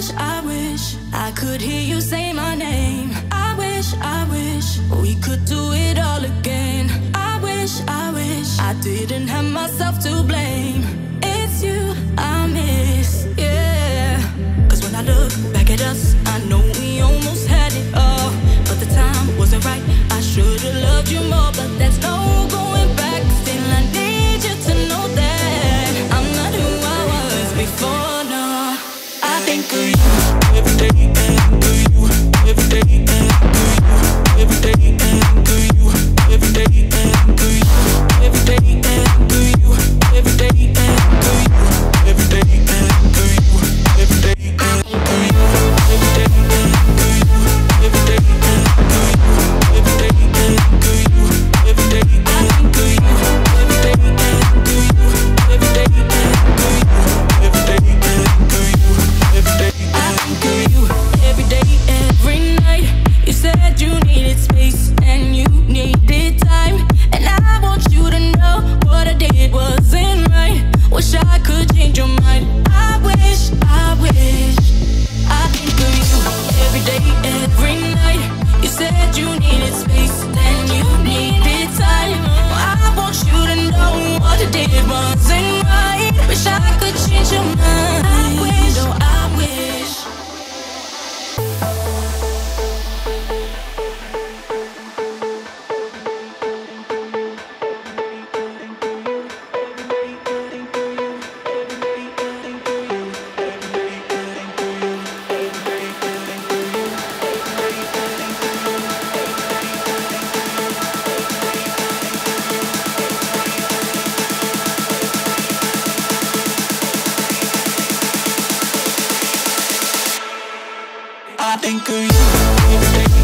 I wish, I wish I could hear you say my name. I wish, I wish we could do it all again. I wish, I wish I didn't have myself to blame. think of you. said you needed space, then you needed time. Well, I want you to know what I did wasn't right. Wish I could. Think of you.